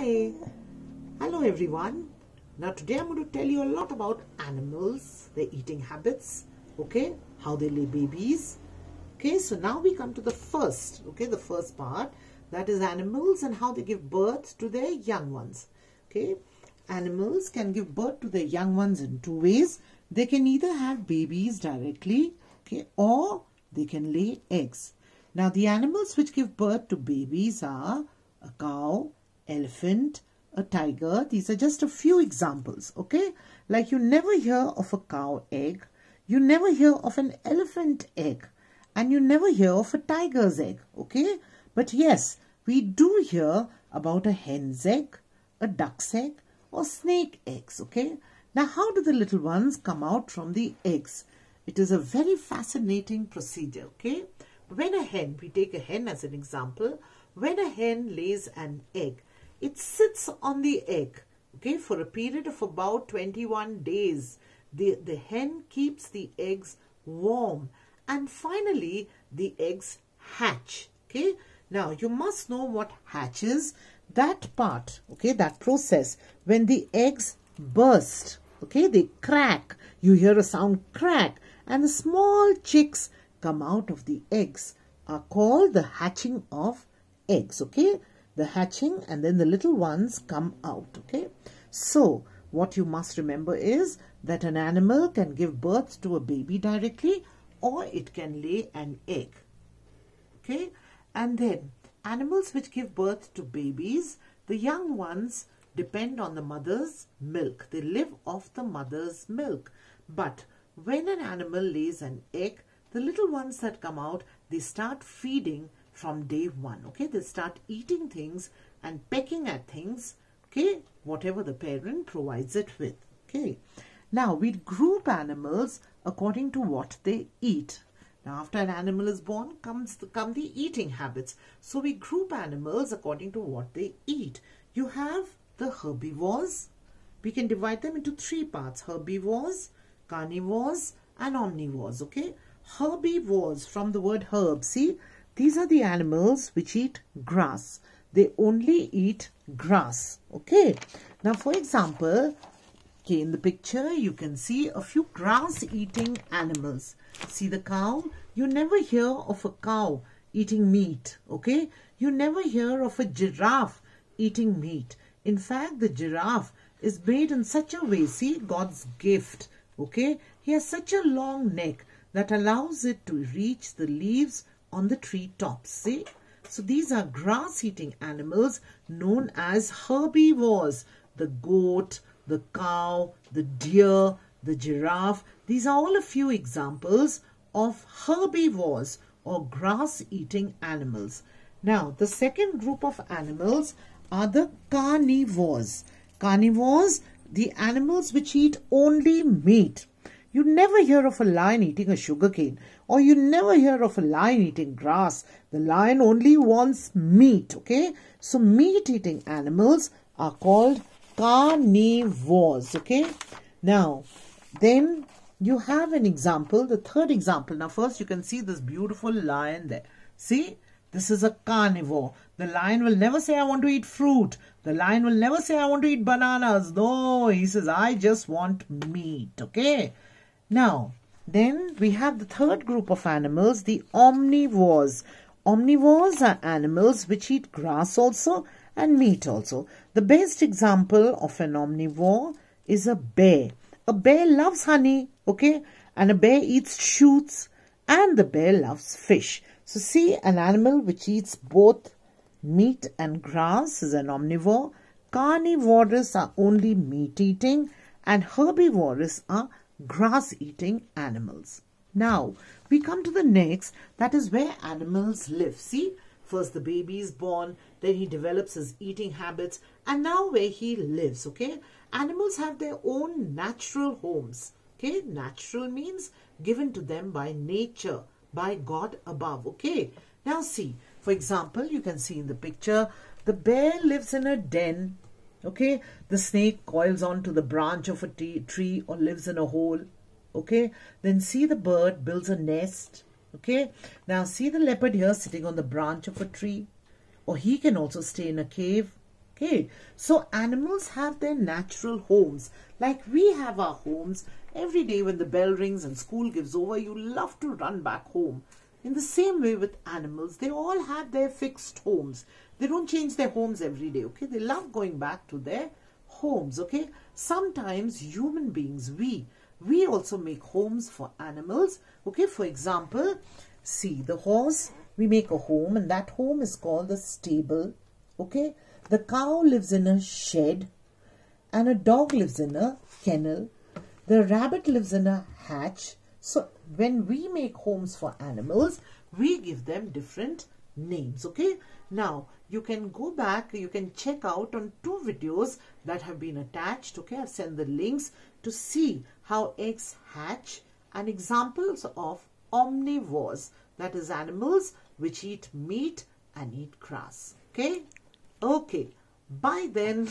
Hi. Hello everyone. Now today I'm going to tell you a lot about animals, their eating habits, okay, how they lay babies. Okay, so now we come to the first, okay, the first part that is animals and how they give birth to their young ones. Okay, animals can give birth to their young ones in two ways. They can either have babies directly, okay, or they can lay eggs. Now the animals which give birth to babies are a cow, elephant, a tiger. These are just a few examples, okay? Like you never hear of a cow egg, you never hear of an elephant egg, and you never hear of a tiger's egg, okay? But yes, we do hear about a hen's egg, a duck's egg, or snake eggs, okay? Now, how do the little ones come out from the eggs? It is a very fascinating procedure, okay? When a hen, we take a hen as an example, when a hen lays an egg, it sits on the egg, okay, for a period of about 21 days. The, the hen keeps the eggs warm and finally the eggs hatch, okay. Now, you must know what hatches. That part, okay, that process, when the eggs burst, okay, they crack. You hear a sound crack and the small chicks come out of the eggs are called the hatching of eggs, okay? The hatching and then the little ones come out, okay? So, what you must remember is that an animal can give birth to a baby directly or it can lay an egg, okay? And then, animals which give birth to babies, the young ones depend on the mother's milk. They live off the mother's milk. But when an animal lays an egg, the little ones that come out, they start feeding from day one. Okay, they start eating things and pecking at things. Okay, whatever the parent provides it with. Okay, now we group animals according to what they eat. Now, after an animal is born, comes the, come the eating habits. So we group animals according to what they eat. You have the herbivores. We can divide them into three parts: herbivores, carnivores, and omnivores. Okay, herbivores from the word herb. See, these are the animals which eat grass. They only eat grass. Okay. Now, for example, okay, in the picture, you can see a few grass-eating animals. See the cow? You never hear of a cow eating meat. Okay. You never hear of a giraffe eating meat. In fact, the giraffe is made in such a way. See, God's gift. Okay. He has such a long neck that allows it to reach the leaves on the tree tops. See? So these are grass-eating animals known as herbivores. The goat, the cow, the deer, the giraffe. These are all a few examples of herbivores or grass-eating animals. Now, the second group of animals are the carnivores. Carnivores, the animals which eat only meat. You never hear of a lion eating a sugarcane or you never hear of a lion eating grass. The lion only wants meat, okay? So meat eating animals are called carnivores, okay? Now, then you have an example, the third example. Now first you can see this beautiful lion there. See? This is a carnivore. The lion will never say, I want to eat fruit. The lion will never say, I want to eat bananas. No, he says, I just want meat. Okay. Now, then we have the third group of animals, the omnivores. Omnivores are animals which eat grass also and meat also. The best example of an omnivore is a bear. A bear loves honey, okay? And a bear eats shoots and the bear loves fish. So see, an animal which eats both meat and grass is an omnivore. Carnivores are only meat eating and herbivores are grass eating animals. Now, we come to the next, that is where animals live. See, first the baby is born, then he develops his eating habits, and now where he lives, okay? Animals have their own natural homes, okay? Natural means given to them by nature, by God above, okay? Now see, for example, you can see in the picture, the bear lives in a den okay the snake coils onto the branch of a tree or lives in a hole okay then see the bird builds a nest okay now see the leopard here sitting on the branch of a tree or he can also stay in a cave Okay, so animals have their natural homes. Like we have our homes. Every day when the bell rings and school gives over, you love to run back home. In the same way with animals, they all have their fixed homes. They don't change their homes every day, okay? They love going back to their homes, okay? Sometimes human beings, we, we also make homes for animals, okay? For example, see the horse, we make a home and that home is called the stable, okay? The cow lives in a shed and a dog lives in a kennel. The rabbit lives in a hatch. So when we make homes for animals, we give them different names. Okay. Now you can go back, you can check out on two videos that have been attached. Okay. I've sent the links to see how eggs hatch and examples of omnivores that is animals which eat meat and eat grass. Okay. Okay. Bye then.